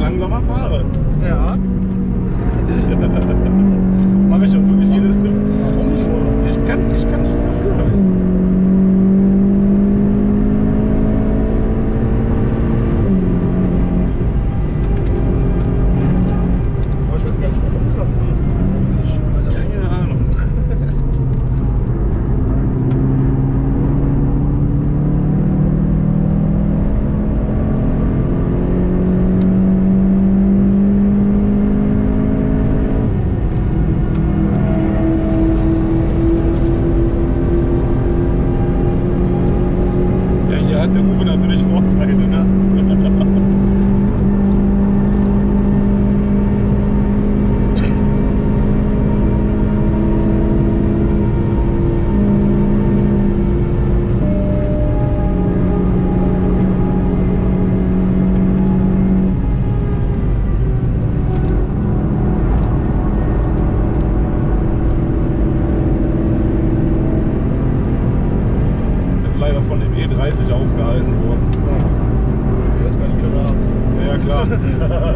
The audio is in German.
langsamer fahre. Ja. Uh.